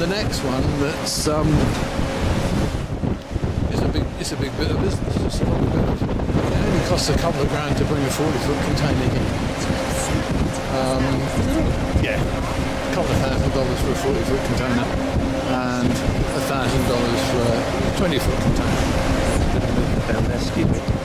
the next one that's um, it's a big it's a big bit of business. It's a lot of bit it only costs a couple of grand to bring a 40 foot container in. Um, yeah, a couple of thousand dollars for a 40 foot container, and a thousand dollars for a 20 foot container. Down there, excuse me.